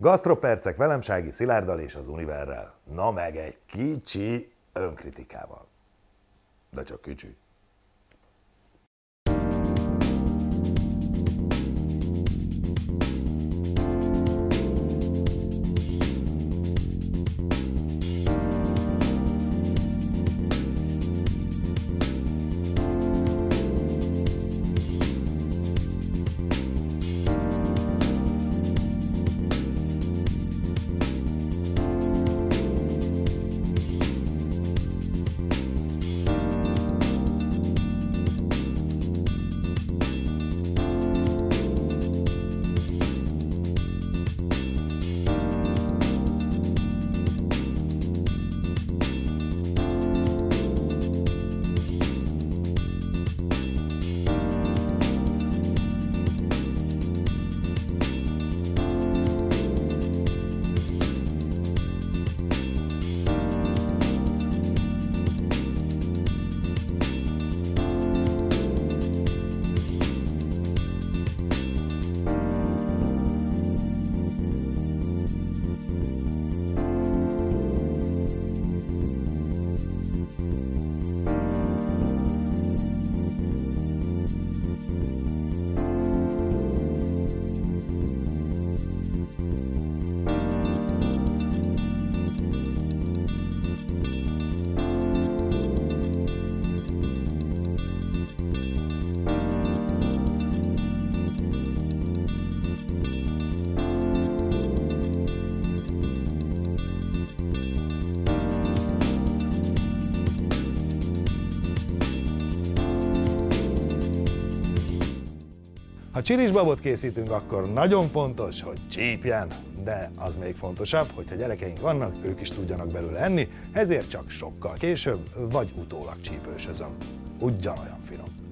Gasztropercek Velemsági Szilárdal és az Univerrel. Na meg egy kicsi önkritikával. De csak kicsi. Ha csilisbabot készítünk, akkor nagyon fontos, hogy csípjen, de az még fontosabb, hogy ha gyerekeink vannak, ők is tudjanak belőle enni, ezért csak sokkal később, vagy utólag csípősözöm. Ugyanolyan finom.